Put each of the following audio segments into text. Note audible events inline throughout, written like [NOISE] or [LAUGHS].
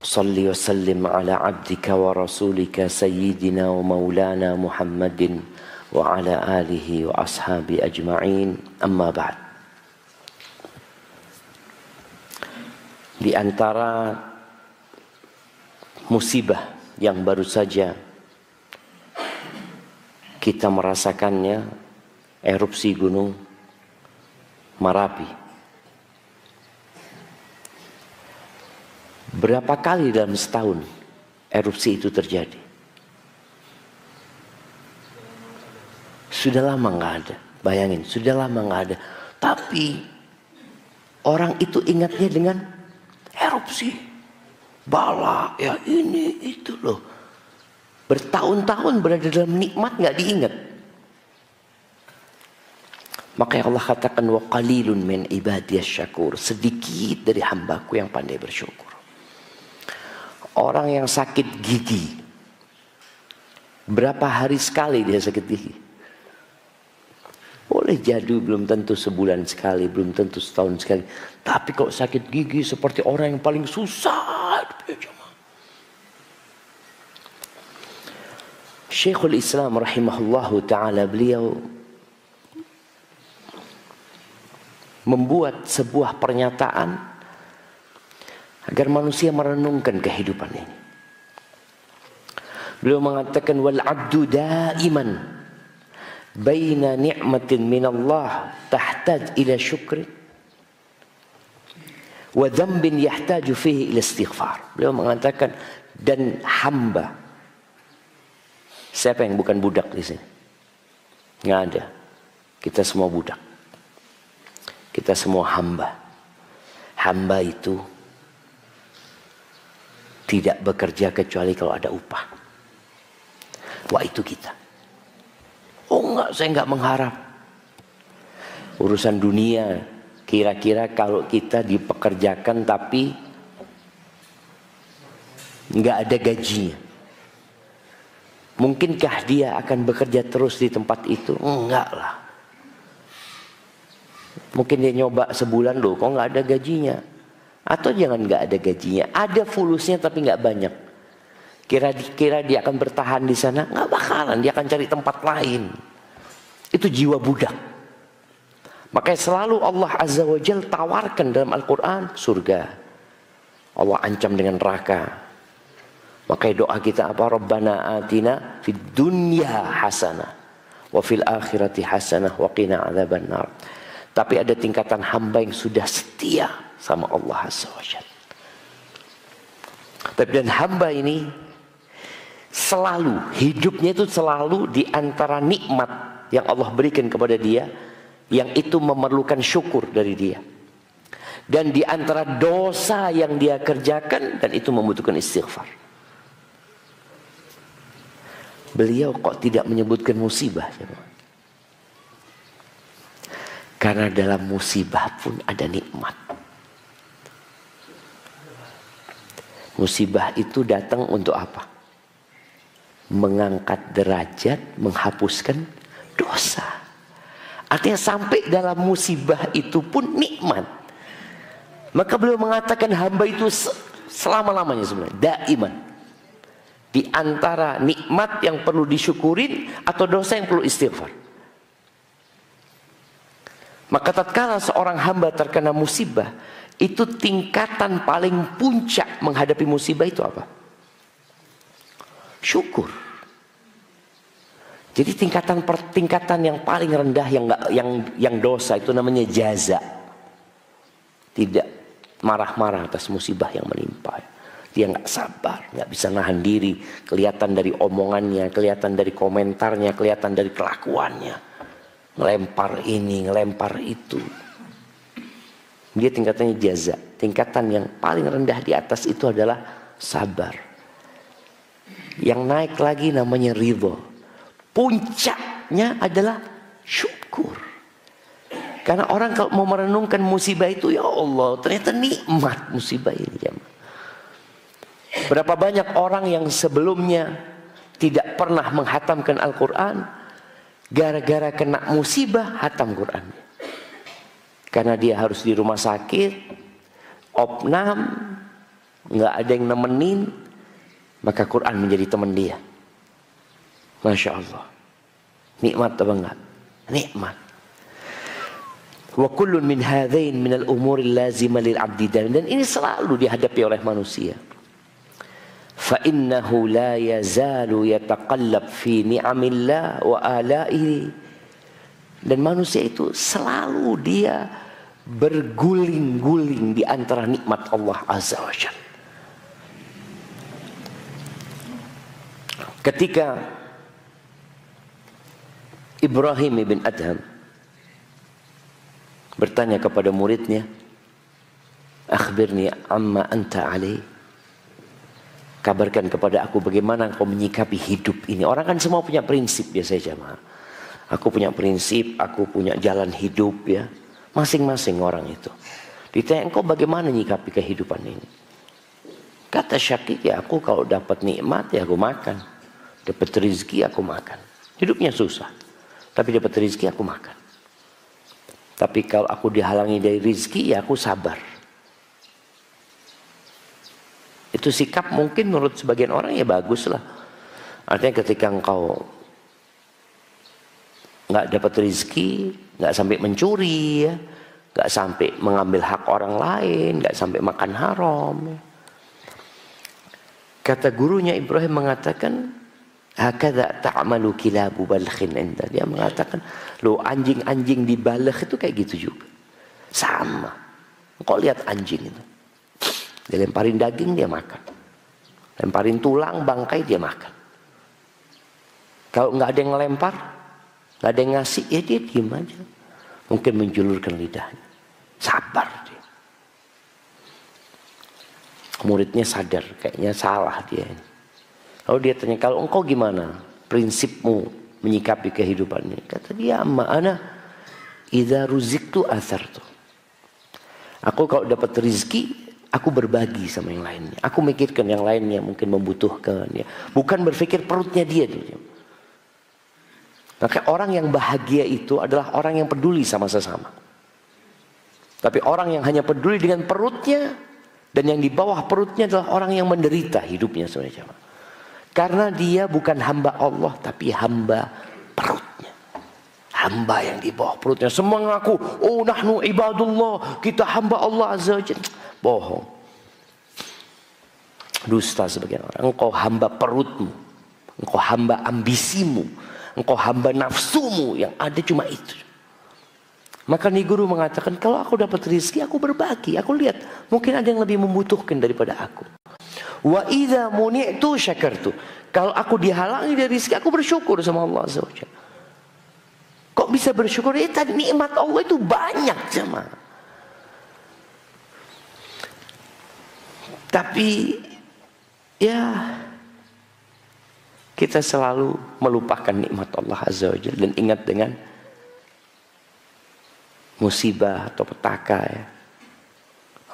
صل وسلم على عبدك ورسولك سيدنا ومولانا محمد وعلى آله وأصحابه أجمعين أما بعد Di antara musibah yang baru saja kita merasakannya erupsi gunung Marapi. Berapa kali dalam setahun erupsi itu terjadi? Sudah lama nggak ada. Bayangin, sudah lama nggak ada. Tapi orang itu ingatnya dengan erupsi. Bala, ya ini, itu loh. Bertahun-tahun berada dalam nikmat nggak diingat. Maka Allah katakan wa qalilun min ibadiyas syakur. Sedikit dari hambaku yang pandai bersyukur. Orang yang sakit gigi. Berapa hari sekali dia sakit gigi? Boleh jadu belum tentu sebulan sekali, belum tentu setahun sekali. Tapi kalau sakit gigi seperti orang yang paling susah. Syekhul Islam rahimahullahu taala beliau membuat sebuah pernyataan agar manusia merenungkan kehidupan ini. Beliau mengatakan wal abdu daiman baina ni'matin min Allah tahtaj ila syukri wa dhanbin yahtaju fihi ila istighfar. Beliau mengatakan dan hamba Siapa yang bukan budak di sini? Nggak ada. Kita semua budak. Kita semua hamba. Hamba itu tidak bekerja kecuali kalau ada upah. Wah itu kita. Oh enggak, saya enggak mengharap. Urusan dunia, kira-kira kalau kita dipekerjakan tapi enggak ada gajinya. Mungkinkah dia akan bekerja terus di tempat itu? Enggak lah. Mungkin dia nyoba sebulan loh, kok nggak ada gajinya? Atau jangan nggak ada gajinya, ada fulusnya tapi nggak banyak. Kira-kira dia akan bertahan di sana? Nggak bakalan, dia akan cari tempat lain. Itu jiwa budak. Makanya selalu Allah Azza wa Jal tawarkan dalam Al-Quran surga. Allah ancam dengan neraka. Makanya doa kita apa? Rabbana atina fid dunya hasanah wa fil akhirati hasanah wa qina adzabannar. Tapi ada tingkatan hamba yang sudah setia sama Allah Azza wa Tapi dan hamba ini selalu hidupnya itu selalu di antara nikmat yang Allah berikan kepada dia yang itu memerlukan syukur dari dia. Dan di antara dosa yang dia kerjakan dan itu membutuhkan istighfar. Beliau kok tidak menyebutkan musibah? Karena dalam musibah pun ada nikmat. Musibah itu datang untuk apa? Mengangkat derajat, menghapuskan dosa. Artinya sampai dalam musibah itu pun nikmat. Maka beliau mengatakan hamba itu selama-lamanya sebenarnya. Daiman. Di antara nikmat yang perlu disyukurin atau dosa yang perlu istighfar. Maka tatkala seorang hamba terkena musibah, itu tingkatan paling puncak menghadapi musibah itu apa? Syukur. Jadi tingkatan pertingkatan yang paling rendah yang gak, yang yang dosa itu namanya jaza. Tidak marah-marah atas musibah yang menimpa. Dia nggak sabar, nggak bisa nahan diri. Kelihatan dari omongannya, kelihatan dari komentarnya, kelihatan dari kelakuannya ngelempar ini, ngelempar itu. Dia tingkatannya jaza. Tingkatan yang paling rendah di atas itu adalah sabar. Yang naik lagi namanya ridho. Puncaknya adalah syukur. Karena orang kalau mau merenungkan musibah itu ya Allah ternyata nikmat musibah ini ya. Berapa banyak orang yang sebelumnya tidak pernah menghatamkan Al-Quran Gara-gara kena musibah hatam Quran. Karena dia harus di rumah sakit, opnam, nggak ada yang nemenin, maka Quran menjadi teman dia. Masya Allah. Nikmat apa enggak? Nikmat. Wa kullun min hadzain min al-umur lazima lil 'abdi dan ini selalu dihadapi oleh manusia. Fa innahu la yazalu yataqallab fi ni'amillah wa ala'ihi. Dan manusia itu selalu dia berguling-guling di antara nikmat Allah Azza wa Jalla. Ketika Ibrahim ibn Adham bertanya kepada muridnya, "Akhbirni amma anta alaih." Kabarkan kepada aku bagaimana kau menyikapi hidup ini. Orang kan semua punya prinsip biasa jamaah. Aku punya prinsip, aku punya jalan hidup ya. Masing-masing orang itu. Ditanya engkau bagaimana menyikapi kehidupan ini. Kata Syakik ya aku kalau dapat nikmat ya aku makan. Dapat rezeki aku makan. Hidupnya susah. Tapi dapat rezeki aku makan. Tapi kalau aku dihalangi dari rezeki ya aku sabar. Itu sikap mungkin menurut sebagian orang ya bagus lah. Artinya ketika engkau nggak dapat rezeki, nggak sampai mencuri, ya, nggak sampai mengambil hak orang lain, nggak sampai makan haram. Ya. Kata gurunya Ibrahim mengatakan, Hakada ta'malu kilabu balkhin inda. Dia mengatakan, lo anjing-anjing di balakh itu kayak gitu juga. Sama. Kau lihat anjing itu. Dia lemparin daging dia makan. Lemparin tulang, bangkai dia makan. Kalau nggak ada yang ngelempar, nggak ada yang ngasih, ya dia diem aja. Mungkin menjulurkan lidahnya. Sabar dia. Muridnya sadar, kayaknya salah dia ini. Lalu dia tanya, kalau engkau gimana? Prinsipmu menyikapi kehidupan ini. Kata dia, amma ana idza ruziktu athartu. Aku kalau dapat rezeki, Aku berbagi sama yang lainnya. Aku mikirkan yang lainnya mungkin membutuhkan. Ya. Bukan berpikir perutnya dia. Maka orang yang bahagia itu adalah orang yang peduli sama sesama. Tapi orang yang hanya peduli dengan perutnya dan yang di bawah perutnya adalah orang yang menderita hidupnya sebenarnya. Karena dia bukan hamba Allah tapi hamba perutnya. Hamba yang di bawah perutnya. Semua ngaku, oh nahnu ibadullah. Kita hamba Allah azza wa Bohong. Dusta sebagian orang. Engkau hamba perutmu. Engkau hamba ambisimu. Engkau hamba nafsumu. Yang ada cuma itu. Maka nih guru mengatakan kalau aku dapat rezeki aku berbagi. Aku lihat mungkin ada yang lebih membutuhkan daripada aku. Wa idza muni'tu syakartu. Kalau aku dihalangi dari rezeki aku bersyukur sama Allah SWT. Kok bisa bersyukur? Eh, tadi nikmat Allah itu banyak jemaah. Tapi ya kita selalu melupakan nikmat Allah Azza wa dan ingat dengan musibah atau petaka ya.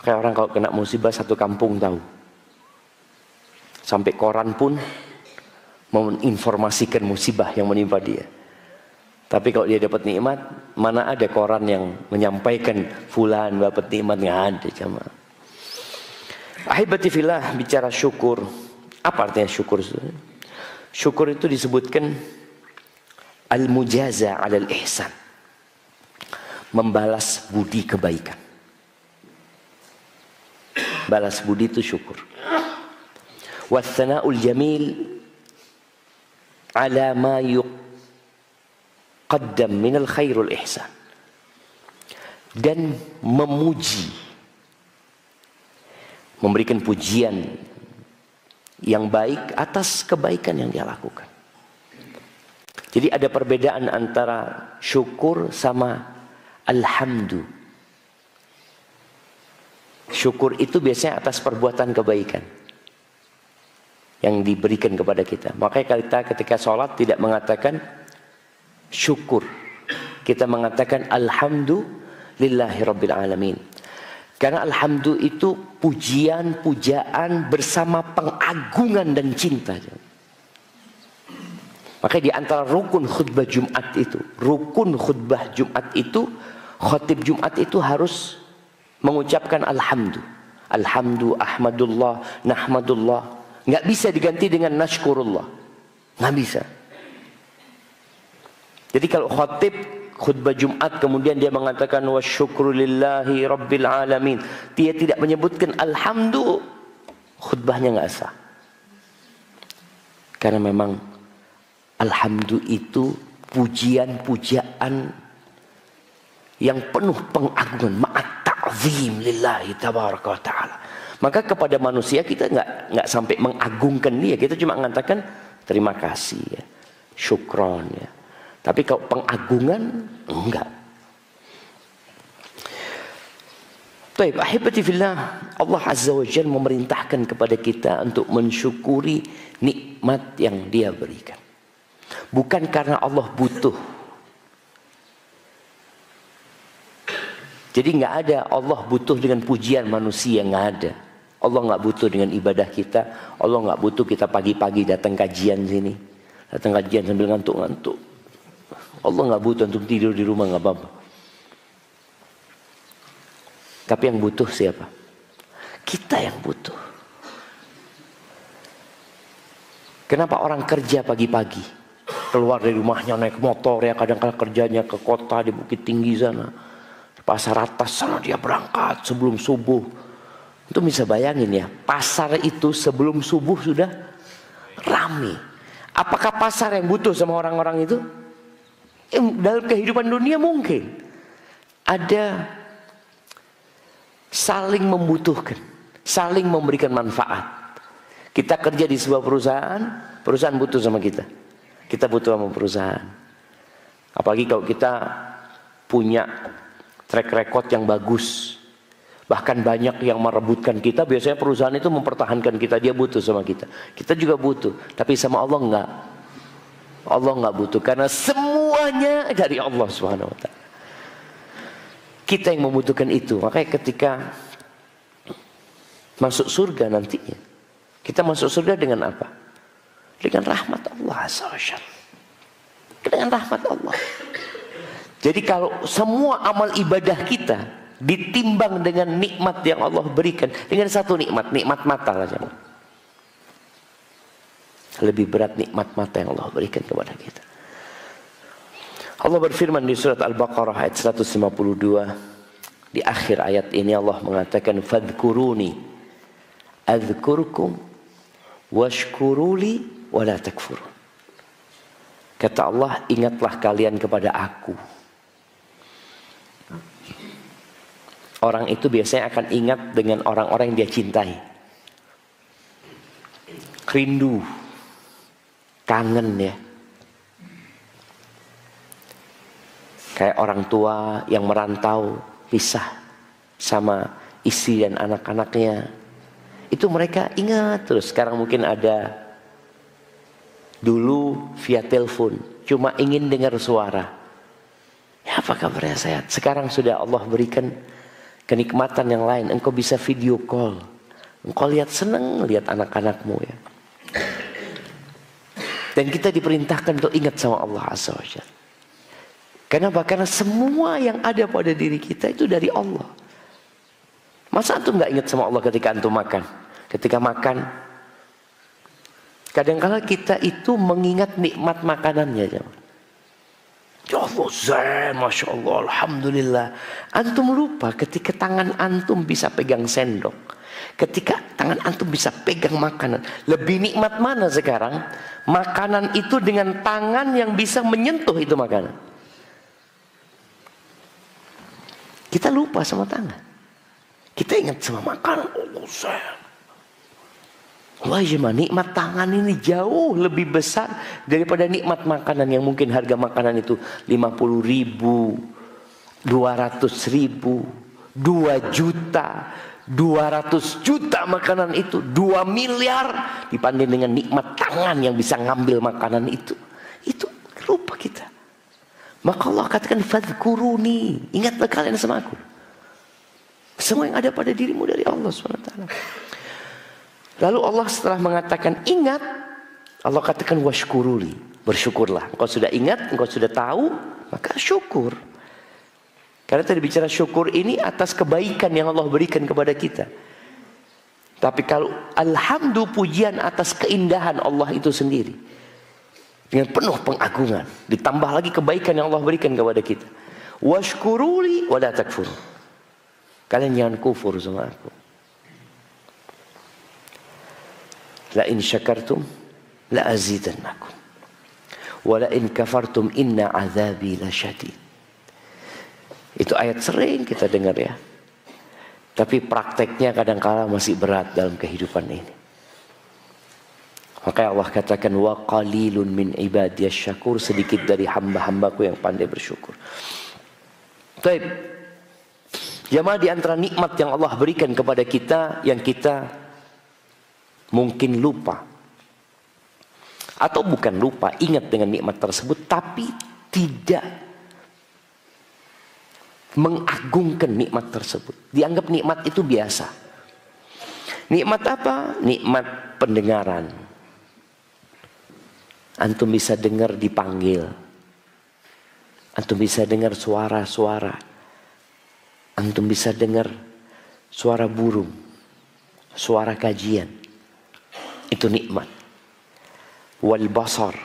Kayak orang kalau kena musibah satu kampung tahu. Sampai koran pun menginformasikan musibah yang menimpa dia. Tapi kalau dia dapat nikmat, mana ada koran yang menyampaikan fulan dapat nikmat nggak ada jamaah. Ahibati fillah bicara syukur. Apa artinya syukur? Syukur itu disebutkan al-mujaza 'alal ihsan. Membalas budi kebaikan. Balas budi itu syukur. Wathana'ul jamil ala ma yuqaddam minal khairul ihsan. Dan memuji memberikan pujian yang baik atas kebaikan yang dia lakukan. Jadi ada perbedaan antara syukur sama alhamdu. Syukur itu biasanya atas perbuatan kebaikan yang diberikan kepada kita. Makanya kita ketika sholat tidak mengatakan syukur. Kita mengatakan alhamdulillahi rabbil. Karena alhamdulillah itu pujian, pujaan bersama pengagungan dan cinta. Maka di antara rukun khutbah Jumat itu, rukun khutbah Jumat itu, khotib Jumat itu harus mengucapkan alhamdulillah. Alhamdu, Ahmadullah, Nahmadullah. Nggak bisa diganti dengan Nashkurullah. Nggak bisa. Jadi kalau khotib khutbah Jumat kemudian dia mengatakan wa lillahi rabbil alamin. Dia tidak menyebutkan alhamdu. Khutbahnya nggak sah. Karena memang alhamdu itu pujian-pujian yang penuh pengagungan ma'at ta'zim lillahi tabaraka ta'ala maka kepada manusia kita nggak nggak sampai mengagungkan dia kita cuma mengatakan terima kasih ya syukron ya tapi kalau pengagungan enggak Baik, ahibati fillah, Allah Azza wa Jalla memerintahkan kepada kita untuk mensyukuri nikmat yang Dia berikan. Bukan karena Allah butuh. Jadi nggak ada Allah butuh dengan pujian manusia nggak ada. Allah nggak butuh dengan ibadah kita. Allah nggak butuh kita pagi-pagi datang kajian sini, datang kajian sambil ngantuk-ngantuk. Allah nggak butuh untuk tidur di rumah nggak apa-apa. Tapi yang butuh siapa? Kita yang butuh. Kenapa orang kerja pagi-pagi? keluar dari rumahnya naik motor ya kadang-kadang kerjanya ke kota di Bukit Tinggi sana pasar atas sana dia berangkat sebelum subuh itu bisa bayangin ya pasar itu sebelum subuh sudah rame apakah pasar yang butuh sama orang-orang itu dalam kehidupan dunia mungkin ada saling membutuhkan saling memberikan manfaat kita kerja di sebuah perusahaan perusahaan butuh sama kita kita butuh sama perusahaan. Apalagi kalau kita punya track record yang bagus. Bahkan banyak yang merebutkan kita. Biasanya perusahaan itu mempertahankan kita. Dia butuh sama kita. Kita juga butuh. Tapi sama Allah enggak. Allah enggak butuh. Karena semuanya dari Allah subhanahu wa ta'ala. Kita yang membutuhkan itu. Makanya ketika masuk surga nantinya. Kita masuk surga dengan apa? Dengan rahmat Allah. Dengan rahmat Allah. Jadi kalau semua amal ibadah kita ditimbang dengan nikmat yang Allah berikan dengan satu nikmat, nikmat mata saja. Lebih berat nikmat mata yang Allah berikan kepada kita. Allah berfirman di surat Al-Baqarah ayat 152 di akhir ayat ini Allah mengatakan fadhkuruni adzkurkum washkuruli wala takfurun. Kata Allah, ingatlah kalian kepada aku. Orang itu biasanya akan ingat dengan orang-orang yang dia cintai. Rindu, kangen ya. Kayak orang tua yang merantau, pisah sama istri dan anak-anaknya. Itu mereka ingat terus. Sekarang mungkin ada Dulu via telepon, cuma ingin dengar suara. Ya apa kabarnya sehat? Sekarang sudah Allah berikan kenikmatan yang lain. Engkau bisa video call. Engkau lihat senang lihat anak-anakmu ya. Dan kita diperintahkan untuk ingat sama Allah Azza wa Kenapa? Karena semua yang ada pada diri kita itu dari Allah. Masa antum nggak ingat sama Allah ketika antum makan? Ketika makan, Kadang-kala kita itu mengingat nikmat makanannya. Ya Allah, zen, Masya Allah, Alhamdulillah. Antum lupa ketika tangan antum bisa pegang sendok. Ketika tangan antum bisa pegang makanan. Lebih nikmat mana sekarang? Makanan itu dengan tangan yang bisa menyentuh itu makanan. Kita lupa sama tangan. Kita ingat sama makanan. Allah, zen. Wah jemaah nikmat tangan ini jauh lebih besar daripada nikmat makanan yang mungkin harga makanan itu 50 ribu, 200 ribu, 2 juta, 200 juta makanan itu, 2 miliar dibanding dengan nikmat tangan yang bisa ngambil makanan itu. Itu lupa kita. Maka Allah katakan fadhkuruni, ingatlah kalian sama aku. Semua yang ada pada dirimu dari Allah SWT. Lalu Allah setelah mengatakan ingat, Allah katakan washkuruli, bersyukurlah. Engkau sudah ingat, engkau sudah tahu, maka syukur. Karena tadi bicara syukur ini atas kebaikan yang Allah berikan kepada kita. Tapi kalau alhamdulillah pujian atas keindahan Allah itu sendiri. Dengan penuh pengagungan. Ditambah lagi kebaikan yang Allah berikan kepada kita. Washkuruli wa la takfur. Kalian jangan kufur sama aku. La in syakartum la azidannakum. Wa in kafartum inna azabi la syadid. Itu ayat sering kita dengar ya. Tapi prakteknya kadang-kala masih berat dalam kehidupan ini. Maka Allah katakan wa qalilun min ibadiyas syakur sedikit dari hamba-hambaku yang pandai bersyukur. Baik. Jamaah di antara nikmat yang Allah berikan kepada kita yang kita mungkin lupa. Atau bukan lupa, ingat dengan nikmat tersebut tapi tidak mengagungkan nikmat tersebut. Dianggap nikmat itu biasa. Nikmat apa? Nikmat pendengaran. Antum bisa dengar dipanggil. Antum bisa dengar suara-suara. Antum bisa dengar suara burung. Suara kajian. Itu nikmat. Wal basar.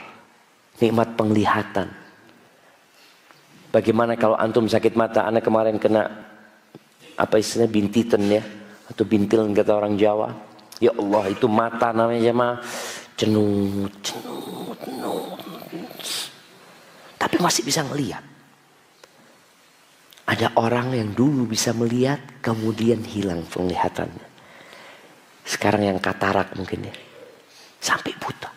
Nikmat penglihatan Bagaimana kalau antum sakit mata? Anak kemarin kena apa istilahnya bintitan ya atau bintil kata orang Jawa. Ya Allah itu mata namanya jemaah cenut, cenut, cenut. Tapi masih bisa melihat. Ada orang yang dulu bisa melihat kemudian hilang penglihatannya. Sekarang yang katarak mungkin ya. Sampai buta.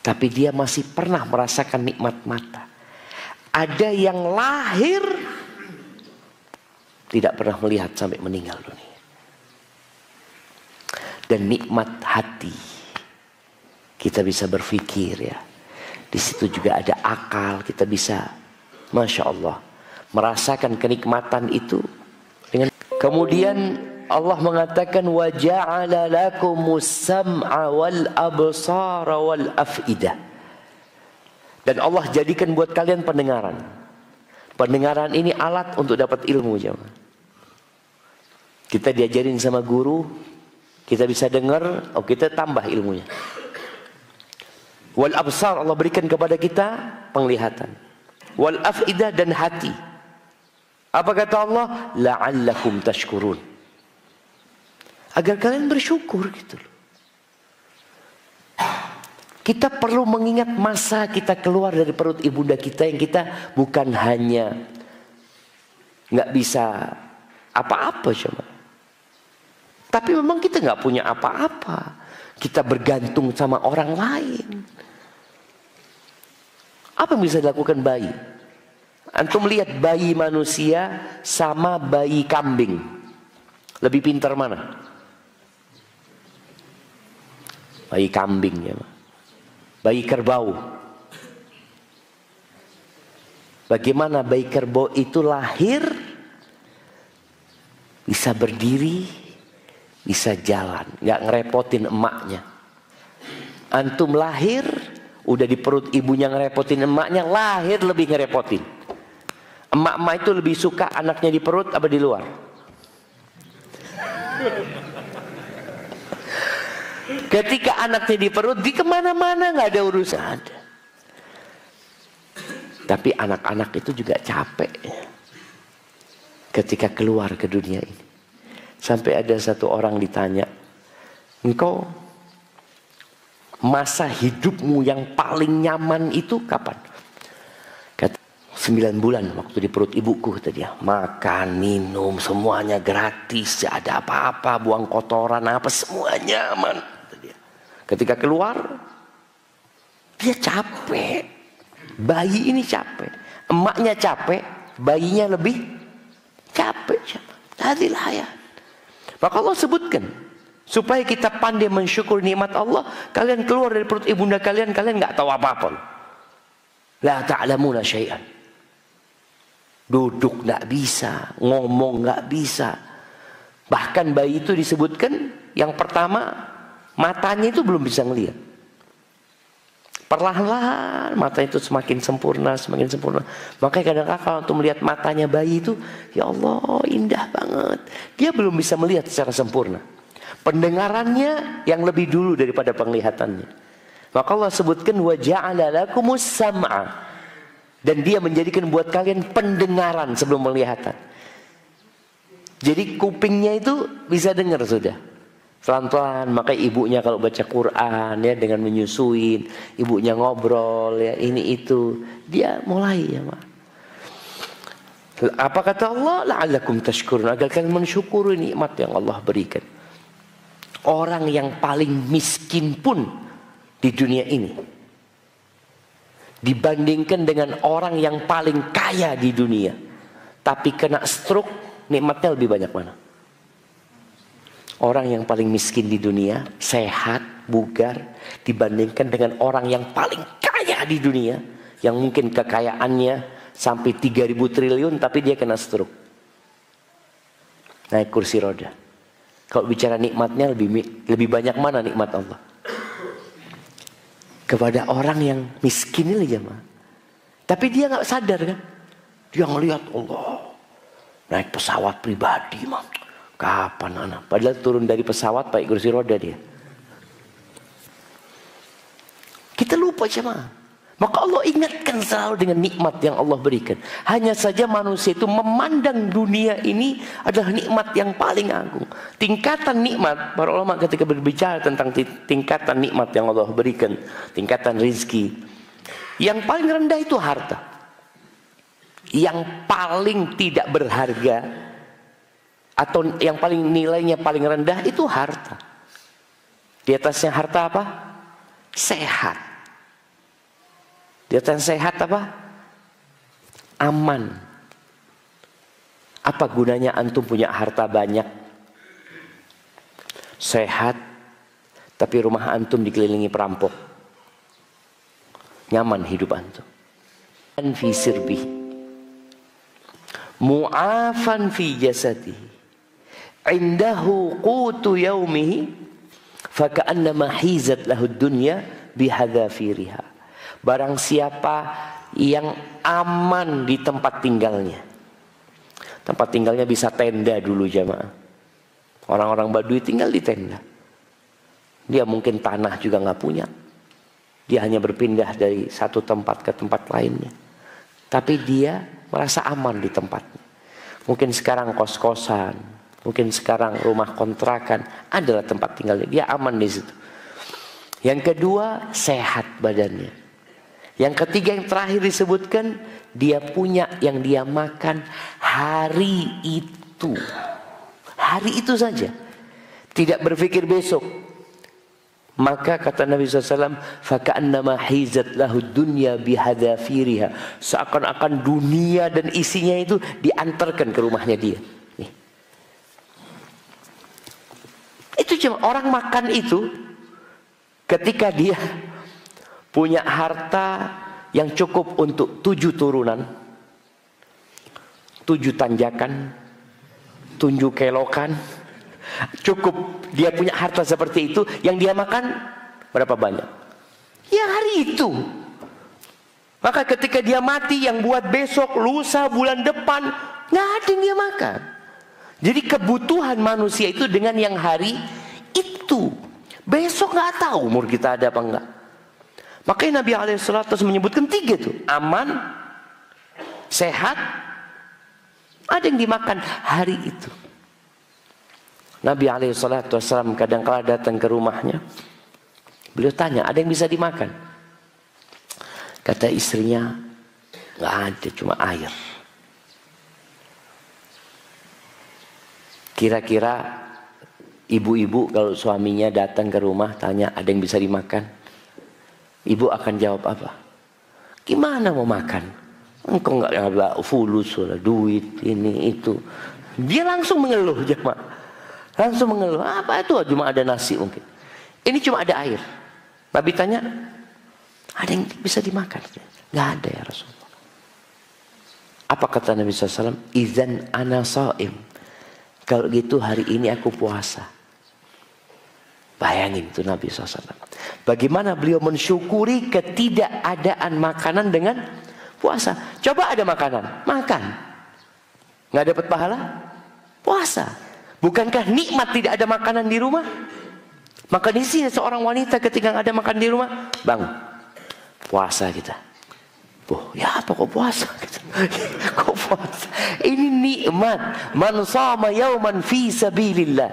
Tapi dia masih pernah merasakan nikmat mata. Ada yang lahir tidak pernah melihat sampai meninggal dunia. Dan nikmat hati. Kita bisa berpikir ya. Di situ juga ada akal, kita bisa Masya Allah merasakan kenikmatan itu dengan kemudian Allah mengatakan wa ja'ala lakumus sam'a wal absara wal af'idah dan Allah jadikan buat kalian pendengaran. Pendengaran ini alat untuk dapat ilmu jemaah. Kita diajarin sama guru, kita bisa dengar, oh kita tambah ilmunya. Wal absar Allah berikan kepada kita penglihatan. Wal afidah dan hati. Apa kata Allah? La'allakum tashkurun. Agar kalian bersyukur gitu loh. Kita perlu mengingat masa kita keluar dari perut ibunda kita yang kita bukan hanya nggak bisa apa-apa cuma. Tapi memang kita nggak punya apa-apa. Kita bergantung sama orang lain. Apa yang bisa dilakukan bayi? Antum lihat bayi manusia sama bayi kambing. Lebih pintar mana? Bayi kambing ya bayi kerbau. Bagaimana bayi kerbau itu lahir bisa berdiri, bisa jalan, nggak ngerepotin emaknya. Antum lahir udah di perut ibunya ngerepotin emaknya, lahir lebih ngerepotin. Emak-emak itu lebih suka anaknya di perut apa di luar? Ketika anaknya di perut, di ke mana-mana nggak ada urusan. Tapi anak-anak itu juga capek. Ketika keluar ke dunia ini. Sampai ada satu orang ditanya, engkau masa hidupmu yang paling nyaman itu kapan? Kata, sembilan bulan waktu di perut ibuku kata dia. Makan, minum, semuanya gratis. Tidak ada apa-apa, buang kotoran apa, semuanya aman. Ketika keluar, dia capek. Bayi ini capek. Emaknya capek, bayinya lebih capek. Tadi ya. Maka Allah sebutkan. Supaya kita pandai mensyukur nikmat Allah. Kalian keluar dari perut ibunda kalian, kalian nggak tahu apa-apa. La ta'lamuna syai'an. Duduk nggak bisa, ngomong nggak bisa. Bahkan bayi itu disebutkan yang pertama Matanya itu belum bisa ngelihat. Perlahan-lahan mata itu semakin sempurna, semakin sempurna. Makanya kadang-kadang kalau untuk melihat matanya bayi itu, ya Allah indah banget. Dia belum bisa melihat secara sempurna. Pendengarannya yang lebih dulu daripada penglihatannya. Maka Allah sebutkan wa ja'ala lakumus sam'a. Dan dia menjadikan buat kalian pendengaran sebelum penglihatan. Jadi kupingnya itu bisa dengar sudah. Pelan-pelan, maka ibunya kalau baca Quran ya dengan menyusuin, ibunya ngobrol ya ini itu, dia mulai ya mak. Apa kata Allah? La'allakum tashkurun agar kalian mensyukuri nikmat yang Allah berikan. Orang yang paling miskin pun di dunia ini dibandingkan dengan orang yang paling kaya di dunia tapi kena stroke nikmatnya lebih banyak mana? Orang yang paling miskin di dunia, sehat, bugar, dibandingkan dengan orang yang paling kaya di dunia, yang mungkin kekayaannya sampai 3000 triliun tapi dia kena stroke. Naik kursi roda. Kalau bicara nikmatnya lebih lebih banyak mana nikmat Allah? Kepada orang yang miskin ini jemaah. Tapi dia nggak sadar kan? Dia ngelihat Allah naik pesawat pribadi, mah Kapan anak? Padahal turun dari pesawat pakai kursi roda dia. Kita lupa jemaah. Maka Allah ingatkan selalu dengan nikmat yang Allah berikan. Hanya saja manusia itu memandang dunia ini adalah nikmat yang paling agung. Tingkatan nikmat, para ulama ketika berbicara tentang tingkatan nikmat yang Allah berikan, tingkatan rizki. Yang paling rendah itu harta. Yang paling tidak berharga atau yang paling nilainya paling rendah itu harta. Di atasnya harta apa? Sehat. Di atas sehat apa? Aman. Apa gunanya antum punya harta banyak? Sehat, tapi rumah antum dikelilingi perampok. Nyaman hidup antum. Dan fi sirbi. Mu'afan fi jasadihi indahu qutu yaumihi faka'annama hizat lahu dunya bihadzafiriha barang siapa yang aman di tempat tinggalnya. Tempat tinggalnya bisa tenda dulu jamaah. Orang-orang badui tinggal di tenda. Dia mungkin tanah juga nggak punya. Dia hanya berpindah dari satu tempat ke tempat lainnya. Tapi dia merasa aman di tempatnya. Mungkin sekarang kos-kosan Mungkin sekarang rumah kontrakan adalah tempat tinggalnya. Dia aman di situ. Yang kedua, sehat badannya. Yang ketiga yang terakhir disebutkan, dia punya yang dia makan hari itu. Hari itu saja. Tidak berpikir besok. Maka kata Nabi SAW, فَكَأَنَّمَا حِيزَتْ لَهُ الدُّنْيَا بِهَذَافِيرِهَا Seakan-akan dunia dan isinya itu diantarkan ke rumahnya dia. Itu cuma orang makan itu ketika dia punya harta yang cukup untuk tujuh turunan, tujuh tanjakan, tujuh kelokan, cukup dia punya harta seperti itu, yang dia makan berapa banyak? Ya hari itu. Maka ketika dia mati yang buat besok, lusa, bulan depan, nggak ada yang dia makan. Jadi kebutuhan manusia itu dengan yang hari itu. Besok nggak tahu umur kita ada apa enggak. Makanya Nabi Alaihissalam menyebutkan tiga itu. Aman, sehat, ada yang dimakan hari itu. Nabi Alaihissalam kadang kala datang ke rumahnya. Beliau tanya, ada yang bisa dimakan? Kata istrinya, nggak ada, cuma air. Kira-kira ibu-ibu kalau suaminya datang ke rumah tanya ada yang bisa dimakan. Ibu akan jawab apa? Gimana mau makan? Engkau nggak ada fulus, duit, ini itu. Dia langsung mengeluh jemaah. Langsung mengeluh. Apa itu? Cuma ada nasi mungkin. Ini cuma ada air. Nabi tanya, ada yang bisa dimakan? Nggak ada ya Rasulullah. Apa kata Nabi SAW? Izan ana sa'im. Kalau gitu hari ini aku puasa. Bayangin itu Nabi SAW. Bagaimana beliau mensyukuri ketidakadaan makanan dengan puasa. Coba ada makanan, makan. Nggak dapat pahala? Puasa. Bukankah nikmat tidak ada makanan di rumah? Maka di sini seorang wanita ketika ada makan di rumah, bang, puasa kita. Oh, ya apa kok puasa? [LAUGHS] kok puasa? Ini nikmat. Man sama yauman fi sabilillah.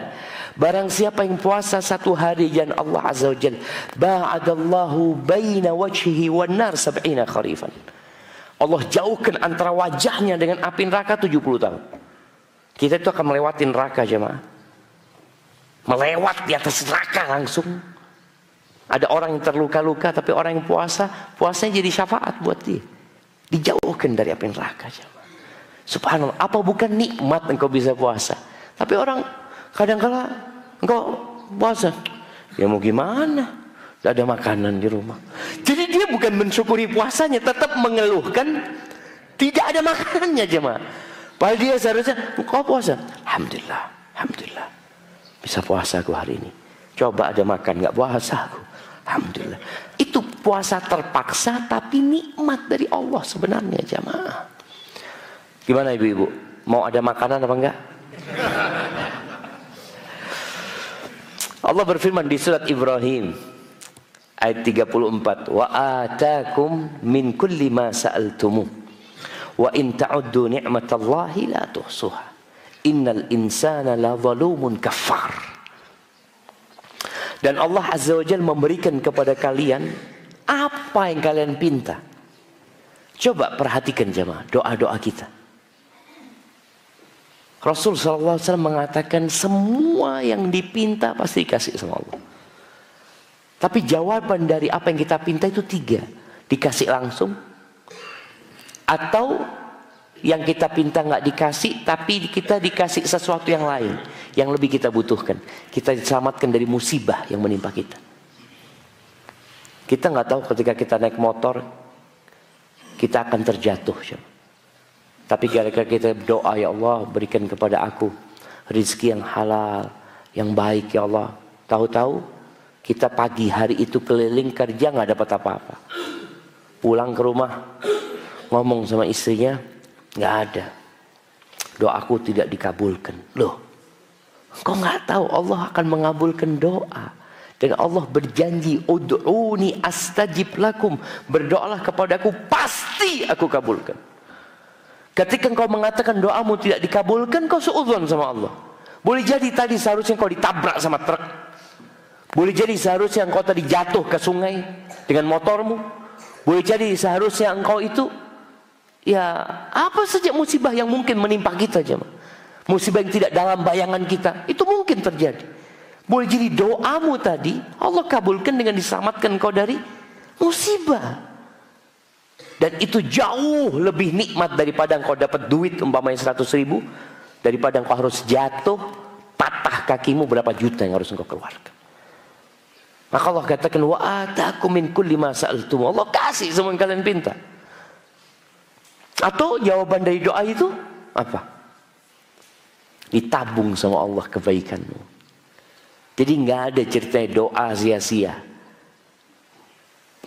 Barang siapa yang puasa satu hari dan Allah Azza wa Jal Ba'adallahu baina wajhihi wan nar sab'ina kharifan Allah jauhkan antara wajahnya dengan api neraka 70 tahun Kita itu akan melewati neraka jemaah Melewat di atas neraka langsung Ada orang yang terluka-luka tapi orang yang puasa Puasanya jadi syafaat buat dia Dijauhkan dari api neraka Subhanallah Apa bukan nikmat engkau bisa puasa Tapi orang kadang-kala Engkau puasa. Ya mau gimana? Tidak ada makanan di rumah. Jadi dia bukan mensyukuri puasanya, tetap mengeluhkan tidak ada makanannya jemaah. Padahal dia seharusnya engkau puasa. Alhamdulillah, alhamdulillah. Bisa puasa aku hari ini. Coba ada makan nggak puasa aku. Alhamdulillah. Itu puasa terpaksa tapi nikmat dari Allah sebenarnya jemaah. Gimana ibu-ibu? Mau ada makanan apa enggak? Allah berfirman di surat Ibrahim ayat 34 wa atakum min kulli ma sa'altumu wa in ta'uddu ni'matallahi la tuhsuha innal insana la zalumun kafar dan Allah azza wa jalla memberikan kepada kalian apa yang kalian pinta coba perhatikan jemaah doa-doa kita Rasul SAW mengatakan semua yang dipinta pasti dikasih sama Allah. Tapi jawaban dari apa yang kita pinta itu tiga. Dikasih langsung. Atau yang kita pinta nggak dikasih tapi kita dikasih sesuatu yang lain. Yang lebih kita butuhkan. Kita diselamatkan dari musibah yang menimpa kita. Kita nggak tahu ketika kita naik motor. Kita akan terjatuh. Tapi gara-gara kita doa ya Allah berikan kepada aku rizki yang halal, yang baik ya Allah. Tahu-tahu kita pagi hari itu keliling kerja nggak dapat apa-apa. Pulang ke rumah ngomong sama istrinya nggak ada. Doaku tidak dikabulkan. Loh, kau nggak tahu Allah akan mengabulkan doa. Dan Allah berjanji, Udu'uni astajib lakum. Berdoalah kepadaku, pasti aku kabulkan. Ketika engkau mengatakan doamu tidak dikabulkan, kau seudon sama Allah. Boleh jadi tadi seharusnya kau ditabrak sama truk. Boleh jadi seharusnya engkau tadi jatuh ke sungai dengan motormu. Boleh jadi seharusnya engkau itu ya apa saja musibah yang mungkin menimpa kita jemaah. Musibah yang tidak dalam bayangan kita itu mungkin terjadi. Boleh jadi doamu tadi Allah kabulkan dengan diselamatkan kau dari musibah. Dan itu jauh lebih nikmat daripada engkau dapat duit umpamanya 100 ribu. Daripada engkau harus jatuh, patah kakimu berapa juta yang harus engkau keluarkan. Maka Allah katakan wa atakum min kulli ma sa'altum. Allah kasih semua yang kalian pinta. Atau jawaban dari doa itu apa? Ditabung sama Allah kebaikanmu. Jadi nggak ada cerita doa sia-sia.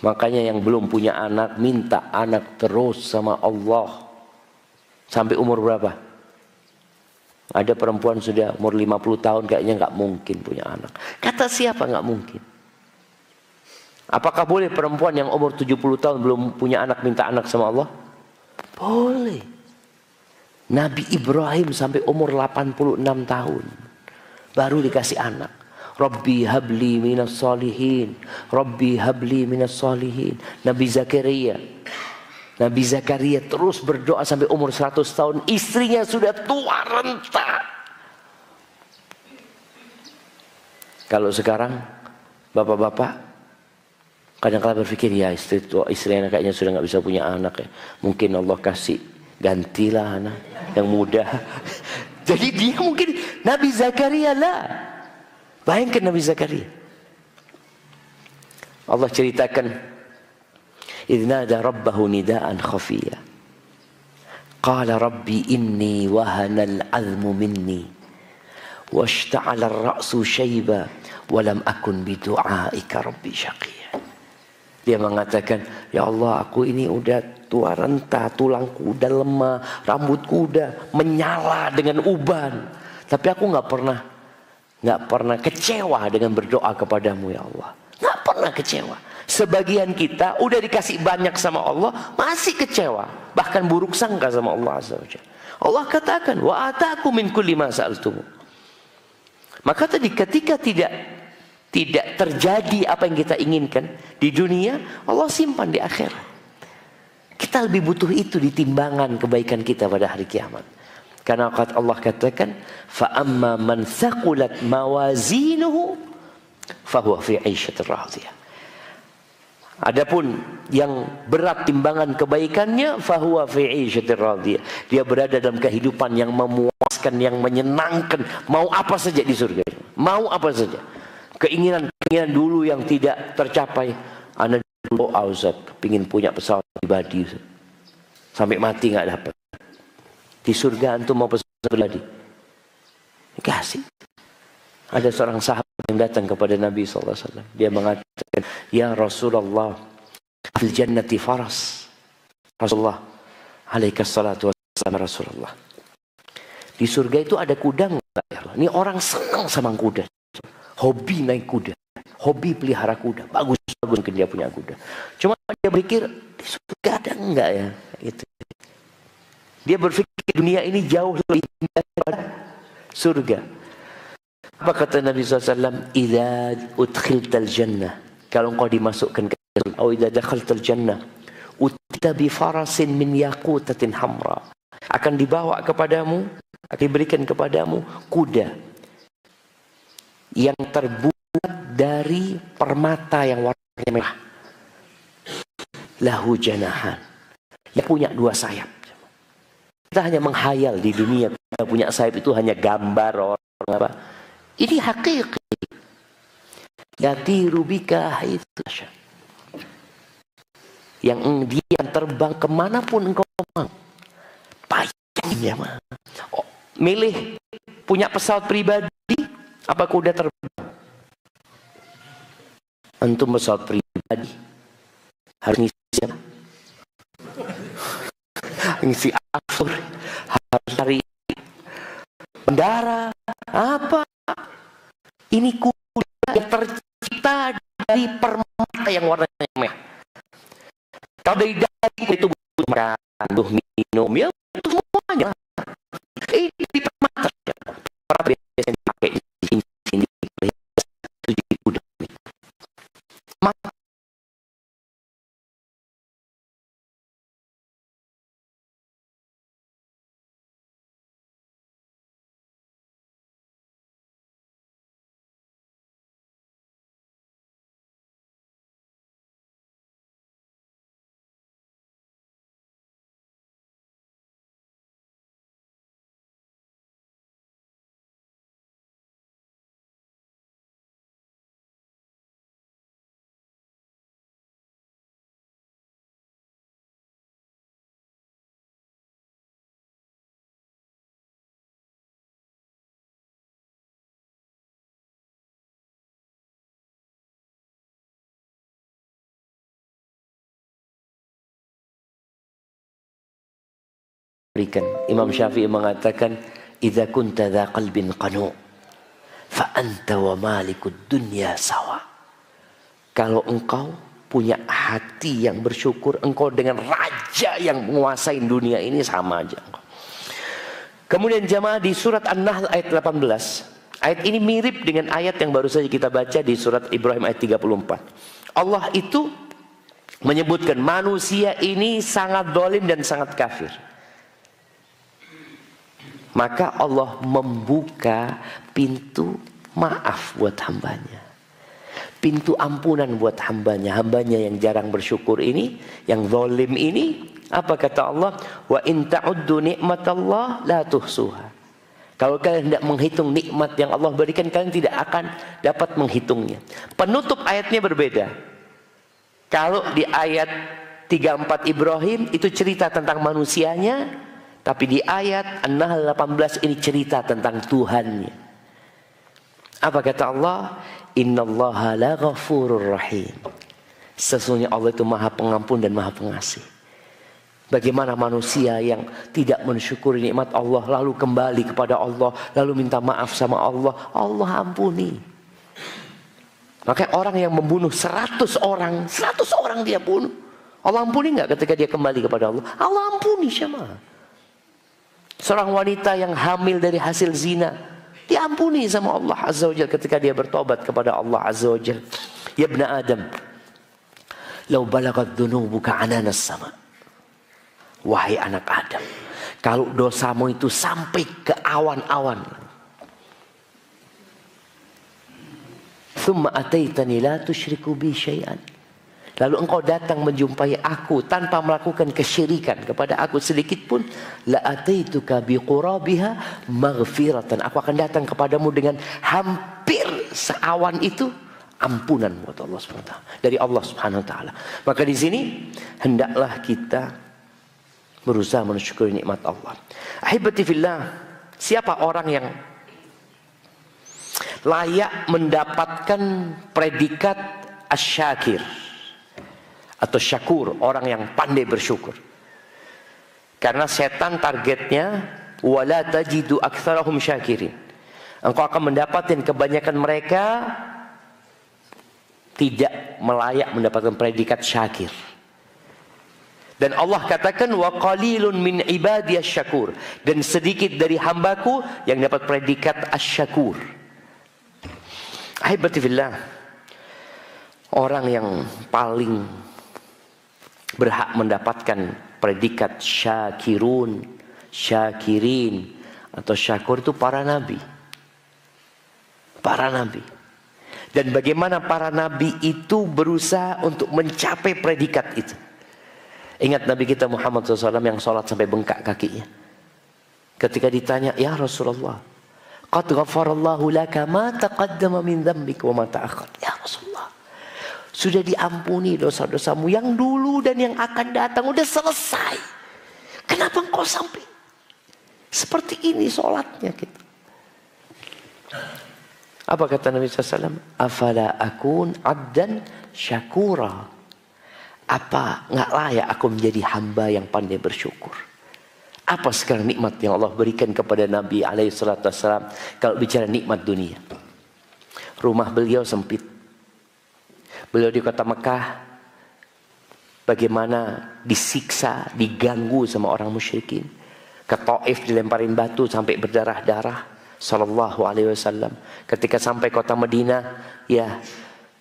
Makanya yang belum punya anak minta anak terus sama Allah. Sampai umur berapa? Ada perempuan sudah umur 50 tahun kayaknya nggak mungkin punya anak. Kata siapa nggak mungkin? Apakah boleh perempuan yang umur 70 tahun belum punya anak minta anak sama Allah? Boleh. Nabi Ibrahim sampai umur 86 tahun baru dikasih anak. Rabbi habli minas salihin Rabbi habli minas salihin Nabi Zakaria Nabi Zakaria terus berdoa sampai umur 100 tahun Istrinya sudah tua renta Kalau sekarang Bapak-bapak Kadang-kadang berpikir ya istri tua, istri anak kayaknya sudah nggak bisa punya anak ya. Mungkin Allah kasih gantilah anak yang muda. [LAUGHS] Jadi dia mungkin Nabi Zakaria lah Bayangkan Nabi Zakaria. Allah ceritakan idnada rabbahu nidaan khafiya. Qala rabbi inni wahana al-azmu minni washta'ala ar-ra'su shayba wa lam akun bidu'aika. Dia mengatakan, Ya Allah aku ini udah tua renta, tulangku udah lemah, rambutku udah menyala dengan uban. Tapi aku nggak pernah nggak pernah kecewa dengan berdoa kepadamu ya Allah. Nggak pernah kecewa. Sebagian kita udah dikasih banyak sama Allah masih kecewa, bahkan buruk sangka sama Allah Azza Allah katakan wa ataku min kulli ma Maka tadi ketika tidak tidak terjadi apa yang kita inginkan di dunia, Allah simpan di akhirat. Kita lebih butuh itu di timbangan kebaikan kita pada hari kiamat. Karena Allah katakan, فَأَمَّا مَنْ ثَقُلَتْ مَوَازِينُهُ فَهُوَ فِي عِيشَةٍ رَاضِيَةٍ Adapun yang berat timbangan kebaikannya fahuwa fi radiyah. Dia berada dalam kehidupan yang memuaskan, yang menyenangkan, mau apa saja di surga. Mau apa saja. Keinginan-keinginan dulu yang tidak tercapai. Anak Oh Ustaz, pingin punya pesawat pribadi. Sampai mati nggak dapat. Di surga antum mau pesawat pribadi. Kasih. Ada seorang sahabat yang datang kepada Nabi SAW. Dia mengatakan, Ya Rasulullah, fil jannati faras. Rasulullah, alaikas salatu wassalam Rasulullah. Di surga itu ada kuda enggak ya? Ini orang senang sama kuda. Hobi naik kuda hobi pelihara kuda. Bagus bagus mungkin dia punya kuda. Cuma dia berpikir di surga ada enggak ya? Itu. Dia berpikir dunia ini jauh lebih indah daripada surga. Apa kata Nabi SAW? Ida udkhiltal jannah. Kalau engkau dimasukkan ke surga. Atau idza dakhaltal jannah. Utita bi farasin min yakutatin hamra. Akan dibawa kepadamu, akan diberikan kepadamu kuda yang terbuat dari permata yang warnanya merah. Lahu janahan. Yang punya dua sayap. Kita hanya menghayal di dunia kita punya sayap itu hanya gambar orang apa. Ini hakiki. Yati rubika itu yang dia terbang ke mana pun engkau mau. Payahnya mah. Oh, milih punya pesawat pribadi apa kuda terbang? Antum pesawat pribadi. Harus ngisi siapa? ngisi afur harus cari bendara. Apa? Ini kuda yang tercipta dari permata yang warnanya merah. Kalau dari daging itu butuh makan butuh minum ya berikan. Imam Syafi'i mengatakan, "Idza kunta dza qalbin qanu, fa anta wa malikud dunya sawa." Kalau engkau punya hati yang bersyukur, engkau dengan raja yang menguasai dunia ini sama aja. Kemudian jamaah di surat An-Nahl ayat 18. Ayat ini mirip dengan ayat yang baru saja kita baca di surat Ibrahim ayat 34. Allah itu menyebutkan manusia ini sangat dolim dan sangat kafir. Maka Allah membuka pintu maaf buat hambanya. Pintu ampunan buat hambanya. Hambanya yang jarang bersyukur ini, yang zalim ini. Apa kata Allah? Wa in ta'uddu ni'matallah la tuhsuha. Kalau kalian tidak menghitung nikmat yang Allah berikan, kalian tidak akan dapat menghitungnya. Penutup ayatnya berbeda. Kalau di ayat 34 Ibrahim itu cerita tentang manusianya, tapi di ayat An-Nahl 18 ini cerita tentang Tuhannya. Apa kata Allah? Innallaha la ghafurur rahim. Sesungguhnya Allah itu maha pengampun dan maha pengasih. Bagaimana manusia yang tidak mensyukuri nikmat Allah lalu kembali kepada Allah lalu minta maaf sama Allah, Allah ampuni. Maka orang yang membunuh 100 orang, 100 orang dia bunuh. Allah ampuni nggak ketika dia kembali kepada Allah? Allah ampuni siapa? Seorang wanita yang hamil dari hasil zina diampuni sama Allah Azza wa ketika dia bertobat kepada Allah Azza wa Ya ibn Adam, lau balagat dhunubuka ananas sama. Wahai anak Adam, kalau dosamu itu sampai ke awan-awan. Thumma ataitani la tusyriku bi syai'an. Lalu engkau datang menjumpai aku tanpa melakukan kesyirikan kepada aku sedikit pun la ataituka bi qurabiha maghfiratan. Aku akan datang kepadamu dengan hampir seawan itu ampunan buat Allah Subhanahu wa taala dari Allah Subhanahu wa taala. Maka di sini hendaklah kita berusaha mensyukuri nikmat Allah. Ahibati fillah, siapa orang yang layak mendapatkan predikat asyakir atau syakur, orang yang pandai bersyukur. Karena setan targetnya wala tajidu aktsarahum syakirin. Engkau akan mendapatkan kebanyakan mereka tidak melayak mendapatkan predikat syakir. Dan Allah katakan wa qalilun min ibadiyas syakur dan sedikit dari hambaku yang dapat predikat asyakur. Ahibati fillah. Orang yang paling berhak mendapatkan predikat syakirun, syakirin atau syakur itu para nabi. Para nabi. Dan bagaimana para nabi itu berusaha untuk mencapai predikat itu. Ingat Nabi kita Muhammad SAW yang sholat sampai bengkak kakinya. Ketika ditanya, Ya Rasulullah, Qad ghafarallahu laka ma taqaddama min dhambik wa ma ta'akhir. Ya Rasulullah, sudah diampuni dosa-dosamu yang dulu dan yang akan datang. Udah selesai. Kenapa engkau sampai seperti ini sholatnya kita? Apa kata Nabi SAW? Afala akun abdan syakura. Apa nggak layak aku menjadi hamba yang pandai bersyukur? Apa sekarang nikmat yang Allah berikan kepada Nabi Alaihissalam kalau bicara nikmat dunia? Rumah beliau sempit. Beliau di kota Mekah bagaimana disiksa, diganggu sama orang musyrikin. Ke Taif dilemparin batu sampai berdarah-darah. Sallallahu alaihi wasallam. Ketika sampai kota Madinah, ya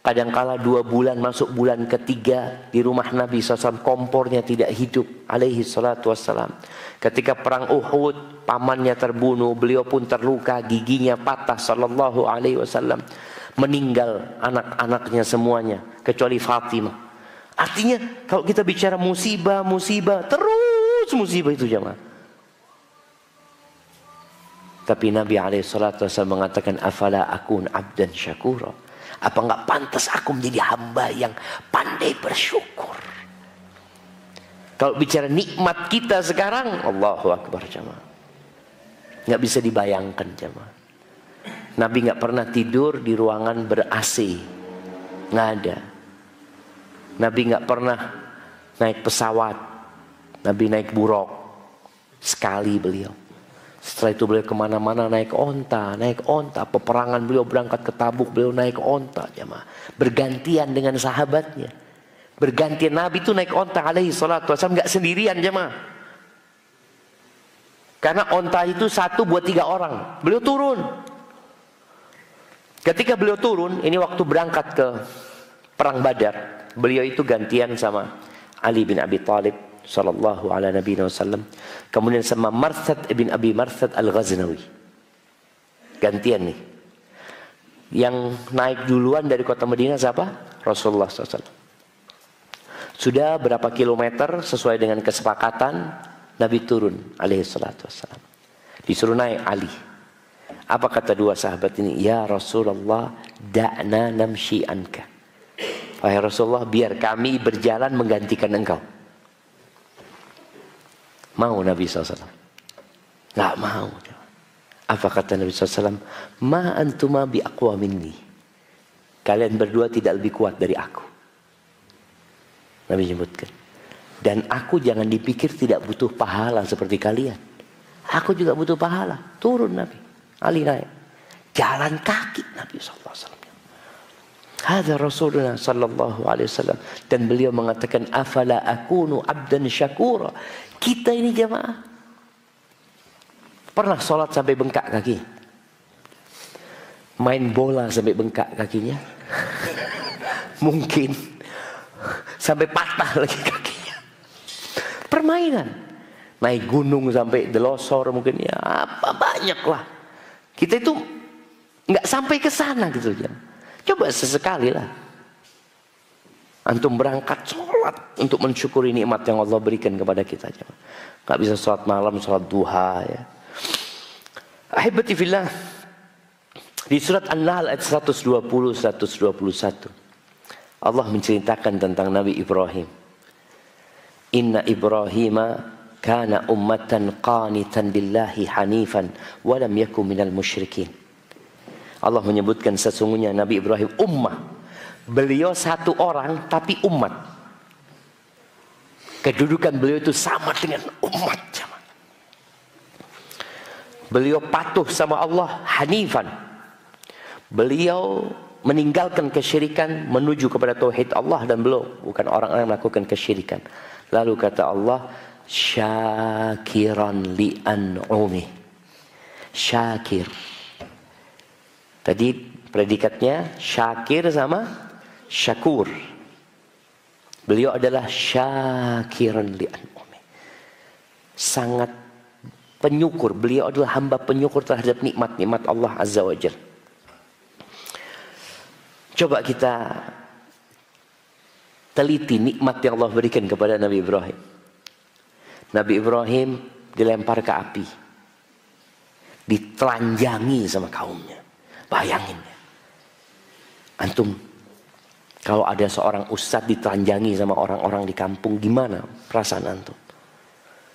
Kadangkala dua bulan masuk bulan ketiga di rumah Nabi SAW kompornya tidak hidup alaihi salatu wassalam. Ketika perang Uhud pamannya terbunuh beliau pun terluka giginya patah sallallahu alaihi wasallam. Meninggal anak-anaknya semuanya kecuali Fatimah. Artinya kalau kita bicara musibah musibah terus musibah itu jemaah. Tapi Nabi alaihi salatu mengatakan afala akun abdan syakura. Apa nggak pantas aku menjadi hamba yang pandai bersyukur? Kalau bicara nikmat kita sekarang, Allahu Akbar jamaah. Nggak bisa dibayangkan jamaah. Nabi nggak pernah tidur di ruangan ber AC, nggak ada. Nabi nggak pernah naik pesawat, Nabi naik buruk sekali beliau. Setelah itu beliau ke mana-mana naik onta, naik onta. Peperangan beliau berangkat ke tabuk, beliau naik onta. Jemaah. Bergantian dengan sahabatnya. Bergantian Nabi itu naik onta alaihi salatu wasallam. Gak sendirian jemaah. Karena onta itu satu buat tiga orang. Beliau turun. Ketika beliau turun, ini waktu berangkat ke perang badar. Beliau itu gantian sama Ali bin Abi Thalib sallallahu ala nabi wasallam. Kemudian sama Marsad ibn Abi Marsad al-Ghaznawi. Gantian nih. Yang naik duluan dari kota Madinah siapa? Rasulullah SAW. Sudah berapa kilometer sesuai dengan kesepakatan Nabi turun alaihi salatu wassalam. Disuruh naik Ali. Apa kata dua sahabat ini? Ya Rasulullah, da'na namshi anka. Wahai Rasulullah, biar kami berjalan menggantikan engkau. Mau Nabi SAW? Gak mau. Apa kata Nabi SAW? Ma antuma bi aqwa minni. Kalian berdua tidak lebih kuat dari aku. Nabi menyebutkan. Dan aku jangan dipikir tidak butuh pahala seperti kalian. Aku juga butuh pahala. Turun Nabi. Ali naik. Jalan kaki Nabi SAW. Hada Rasulullah sallallahu alaihi wasallam dan beliau mengatakan afala akunu abdan syakura. Kita ini jemaah pernah sholat sampai bengkak kaki. Main bola sampai bengkak kakinya. [LAUGHS] Mungkin sampai patah lagi kakinya. Permainan. Naik gunung sampai delosor mungkin ya apa banyak lah. Kita itu nggak sampai ke sana gitu ya. Coba sesekali lah. Antum berangkat sholat untuk mensyukuri nikmat yang Allah berikan kepada kita. Gak bisa sholat malam, sholat duha ya. Ahibati. Di surat An-Nahl ayat 120 121. Allah menceritakan tentang Nabi Ibrahim. Inna Ibrahim kana ummatan qanitan lillahi hanifan walam yakum minal musyrikin. Allah menyebutkan sesungguhnya Nabi Ibrahim ummah. Beliau satu orang tapi umat. Kedudukan beliau itu sama dengan umat. Beliau patuh sama Allah hanifan. Beliau meninggalkan kesyirikan menuju kepada tauhid Allah dan belum bukan orang-orang melakukan kesyirikan. Lalu kata Allah, syakiran li an'umi. Syakir Tadi predikatnya syakir sama syakur. Beliau adalah syakiran li an'umi. Sangat penyukur. Beliau adalah hamba penyukur terhadap nikmat-nikmat Allah Azza wa Jal. Coba kita teliti nikmat yang Allah berikan kepada Nabi Ibrahim. Nabi Ibrahim dilempar ke api. Ditelanjangi sama kaumnya. Bayangin. Antum, kalau ada seorang ustadz ditelanjangi sama orang-orang di kampung, gimana perasaan antum?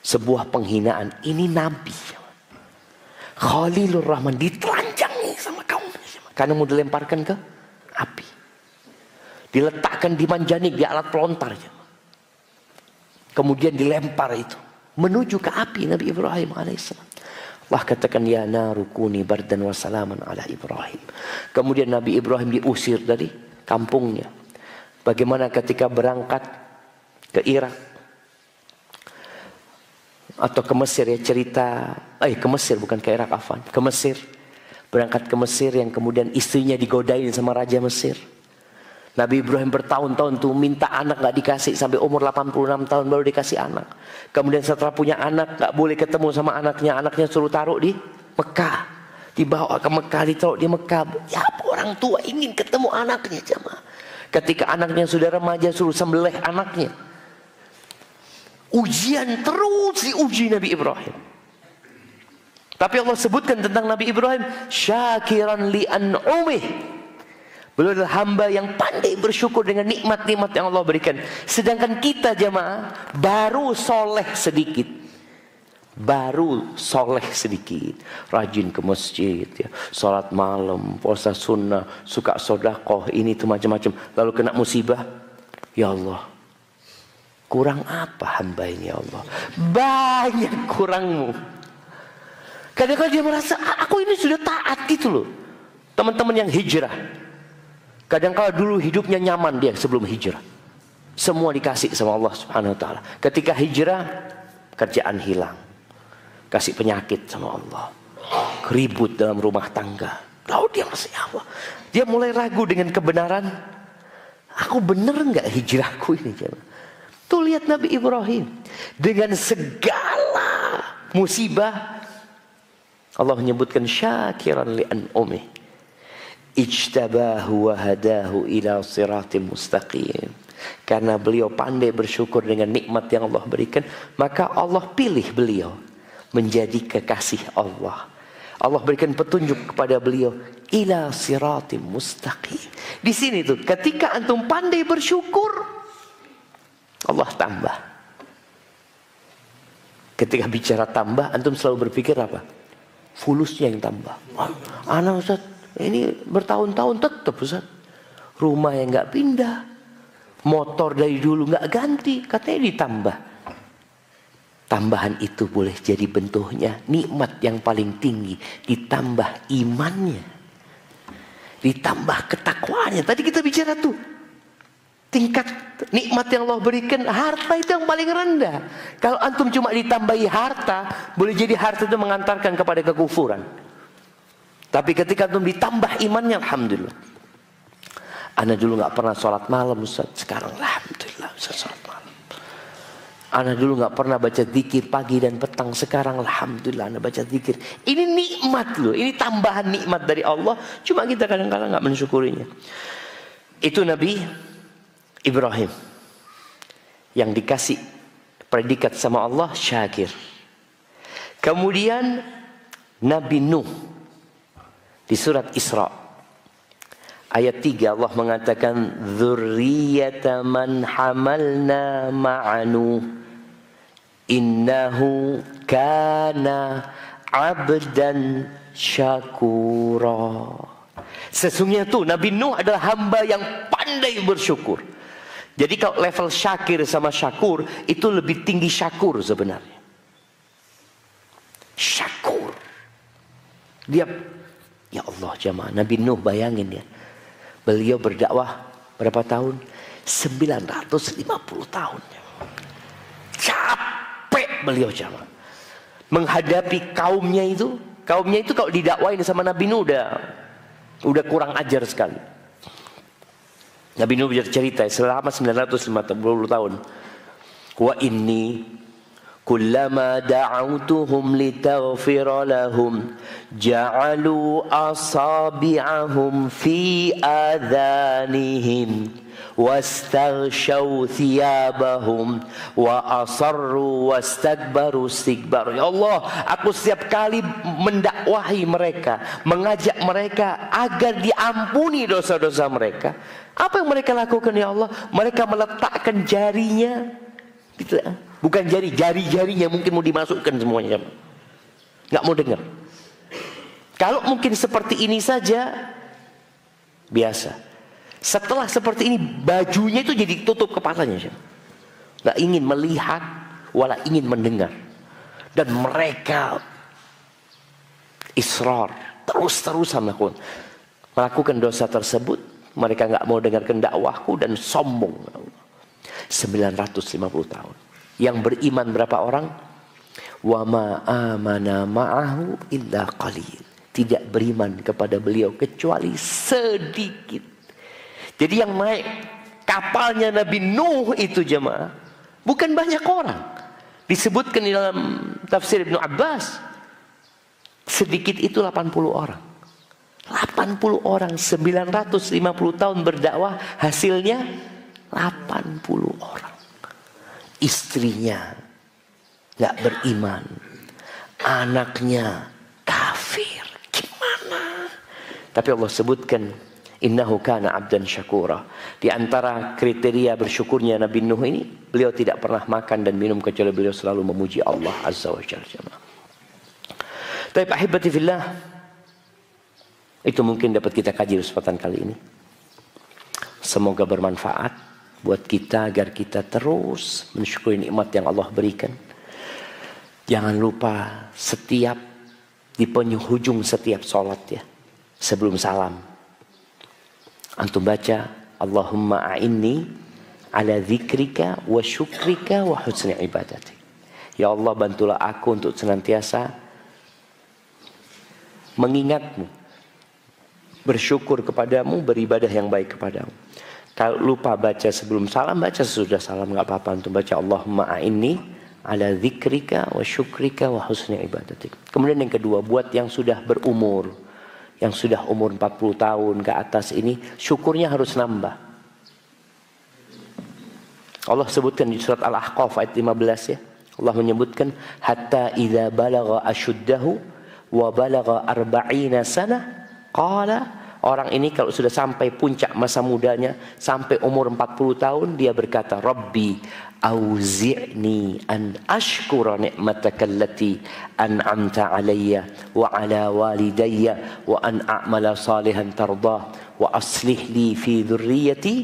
Sebuah penghinaan. Ini Nabi. Khalilur Rahman ditelanjangi sama kaum. Karena mau dilemparkan ke api. Diletakkan di manjanik, di alat pelontar. Kemudian dilempar itu. Menuju ke api Nabi Ibrahim alaihissalam. Allah katakan ya narukuni bardan wa salaman ala Ibrahim. Kemudian Nabi Ibrahim diusir dari kampungnya. Bagaimana ketika berangkat ke Irak atau ke Mesir ya cerita eh ke Mesir bukan ke Irak Afan, ke Mesir. Berangkat ke Mesir yang kemudian istrinya digodain sama raja Mesir. Nabi Ibrahim bertahun-tahun tuh minta anak nggak dikasih sampai umur 86 tahun baru dikasih anak. Kemudian setelah punya anak nggak boleh ketemu sama anaknya, anaknya suruh taruh di Mekah. Dibawa ke Mekah, ditaruh di Mekah. Ya orang tua ingin ketemu anaknya jemaah. Ketika anaknya sudah remaja suruh sembelih anaknya. Ujian terus diuji Nabi Ibrahim. Tapi Allah sebutkan tentang Nabi Ibrahim, syakiran li an'umih Beliau adalah hamba yang pandai bersyukur dengan nikmat-nikmat yang Allah berikan. Sedangkan kita jemaah baru soleh sedikit. Baru soleh sedikit. Rajin ke masjid. Ya. Salat malam, puasa sunnah, suka sodakoh, ini itu macam-macam. Lalu kena musibah. Ya Allah. Kurang apa hamba ini ya Allah? Banyak kurangmu. Kadang-kadang dia merasa, aku ini sudah taat gitu loh. Teman-teman yang hijrah. Kadang-kala dulu hidupnya nyaman dia sebelum hijrah. Semua dikasih sama Allah Subhanahu wa taala. Ketika hijrah, kerjaan hilang. Kasih penyakit sama Allah. Keribut dalam rumah tangga. Lalu dia masih apa? Dia mulai ragu dengan kebenaran. Aku benar nggak hijrahku ini? Tuh lihat Nabi Ibrahim. Dengan segala musibah. Allah menyebutkan syakiran li an umih ijtabahu wa hadahu ila siratim mustaqim. Karena beliau pandai bersyukur dengan nikmat yang Allah berikan, maka Allah pilih beliau menjadi kekasih Allah. Allah berikan petunjuk kepada beliau ila siratim mustaqim. Di sini tuh ketika antum pandai bersyukur Allah tambah. Ketika bicara tambah antum selalu berpikir apa? Fulusnya yang tambah. Anak Ustaz ini bertahun-tahun tetap Ustaz. Rumah yang nggak pindah. Motor dari dulu nggak ganti, katanya ditambah. Tambahan itu boleh jadi bentuknya nikmat yang paling tinggi ditambah imannya. Ditambah ketakwaannya. Tadi kita bicara tuh tingkat nikmat yang Allah berikan harta itu yang paling rendah. Kalau antum cuma ditambahi harta, boleh jadi harta itu mengantarkan kepada kekufuran. Tapi ketika antum ditambah imannya, alhamdulillah. Ana dulu nggak pernah sholat malam Ustaz. Sekarang alhamdulillah bisa sholat malam. Ana dulu nggak pernah baca zikir pagi dan petang. Sekarang alhamdulillah ana baca zikir. Ini nikmat loh. Ini tambahan nikmat dari Allah. Cuma kita kadang-kadang nggak mensyukurinya. Itu Nabi Ibrahim yang dikasih predikat sama Allah syakir. Kemudian Nabi Nuh di surat Isra Ayat 3 Allah mengatakan dzurriyyata man hamalna ma'anu innahu kana 'abdan syakura. Sesungguhnya tuh Nabi Nuh adalah hamba yang pandai bersyukur. Jadi kalau level syakir sama syakur itu lebih tinggi syakur sebenarnya. Syakur. Dia ya Allah jemaah Nabi Nuh bayangin ya. Beliau berdakwah berapa tahun? 950 tahun. Capek beliau jamaah. Menghadapi kaumnya itu. Kaumnya itu kalau didakwain sama Nabi Nuh udah, udah kurang ajar sekali. Nabi Nuh bercerita selama 950 tahun. Wa inni كلما دعوتهم لتغفر لهم جعلوا أصابعهم في آذانهم واستغشوا ثيابهم وأصروا واستكبروا استكبار Ya Allah aku setiap kali mendakwahi mereka mengajak mereka agar diampuni dosa-dosa mereka apa yang mereka lakukan ya Allah mereka meletakkan jarinya gitu Bukan jari, jari-jarinya mungkin mau dimasukkan semuanya. Nggak mau dengar. Kalau mungkin seperti ini saja, biasa. Setelah seperti ini, bajunya itu jadi tutup kepalanya. Nggak ingin melihat, wala ingin mendengar. Dan mereka israr, terus-terusan melakukan, melakukan dosa tersebut. Mereka nggak mau dengarkan dakwahku dan sombong. 950 tahun. Yang beriman berapa orang? Wa ma amana ma'ahu illa qalil. Tidak beriman kepada beliau kecuali sedikit. Jadi yang naik kapalnya Nabi Nuh itu jemaah bukan banyak orang. Disebutkan di dalam tafsir Ibnu Abbas sedikit itu 80 orang. 80 orang 950 tahun berdakwah hasilnya 80 orang istrinya nggak beriman, anaknya kafir, gimana? Tapi Allah sebutkan innahu kana abdan syakura. Di antara kriteria bersyukurnya Nabi Nuh ini, beliau tidak pernah makan dan minum kecuali beliau selalu memuji Allah Azza wa Jalla. Tapi ahibati fillah, itu mungkin dapat kita kaji kesempatan kali ini. Semoga bermanfaat buat kita agar kita terus mensyukuri nikmat yang Allah berikan. Jangan lupa setiap di penghujung setiap sholat ya. Sebelum salam. Antum baca Allahumma a'inni ala zikrika wa syukrika wa husni ibadati. Ya Allah bantulah aku untuk senantiasa mengingatmu. Bersyukur kepadamu, beribadah yang baik kepadamu. Kalau lupa baca sebelum salam, baca sesudah salam nggak apa-apa. Untuk baca Allahumma a'inni ala zikrika wa syukrika wa husni ibadatik. Kemudian yang kedua, buat yang sudah berumur, yang sudah umur 40 tahun ke atas ini, syukurnya harus nambah. Allah sebutkan di surat Al-Ahqaf ayat 15 ya. Allah menyebutkan hatta idza balagha ashuddahu wa balagha arba'ina sana qala Orang ini kalau sudah sampai puncak masa mudanya, sampai umur 40 tahun, dia berkata, Rabbi, auzi'ni an ashkura ni'mataka allati an'amta alayya wa ala walidayya wa an a'mala salihan tardah wa aslih li fi dhurriyyati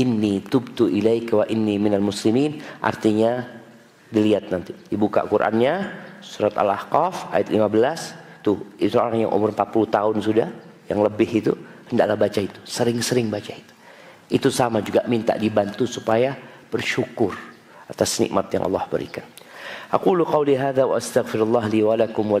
inni tubtu ilaika wa inni minal muslimin. Artinya dilihat nanti. Dibuka Qurannya surat Al-Ahqaf ayat 15 tuh itu orang yang umur 40 tahun sudah yang lebih itu hendaklah baca itu sering-sering baca itu itu sama juga minta dibantu supaya bersyukur atas nikmat yang Allah berikan. Wa astaghfirullah li wa lakum